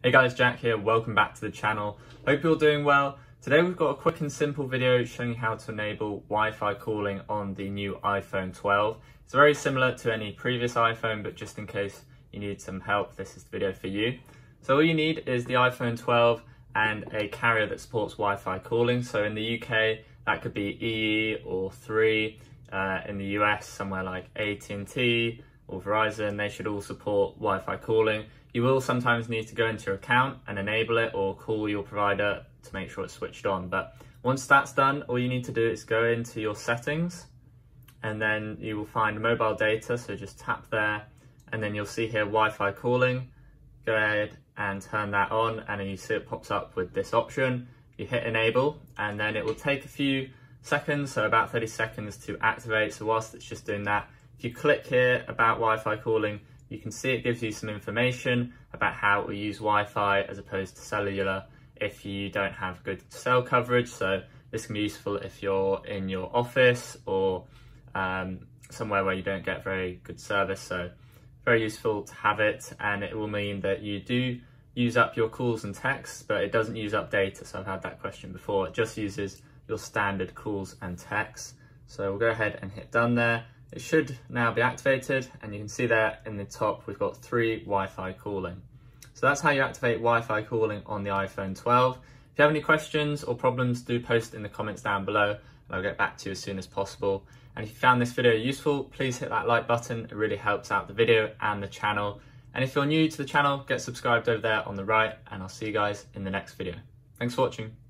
Hey guys, Jack here, welcome back to the channel. Hope you're doing well. Today we've got a quick and simple video showing you how to enable Wi-Fi calling on the new iPhone 12. It's very similar to any previous iPhone, but just in case you need some help, this is the video for you. So all you need is the iPhone 12 and a carrier that supports Wi-Fi calling. So in the UK, that could be EE or 3. Uh, in the US, somewhere like AT&T or Verizon, they should all support Wi-Fi calling. You will sometimes need to go into your account and enable it or call your provider to make sure it's switched on. But once that's done, all you need to do is go into your settings and then you will find mobile data. So just tap there and then you'll see here Wi-Fi calling. Go ahead and turn that on and then you see it pops up with this option. You hit enable and then it will take a few seconds, so about 30 seconds to activate. So whilst it's just doing that, if you click here about Wi-Fi calling, you can see it gives you some information about how it will use Wi-Fi as opposed to cellular if you don't have good cell coverage. So this can be useful if you're in your office or um, somewhere where you don't get very good service. So very useful to have it and it will mean that you do use up your calls and texts, but it doesn't use up data. So I've had that question before. It just uses your standard calls and texts. So we'll go ahead and hit done there. It should now be activated and you can see there in the top we've got three Wi-Fi calling. So that's how you activate Wi-Fi calling on the iPhone 12. If you have any questions or problems, do post in the comments down below and I'll get back to you as soon as possible. And if you found this video useful, please hit that like button. It really helps out the video and the channel. And if you're new to the channel, get subscribed over there on the right and I'll see you guys in the next video. Thanks for watching.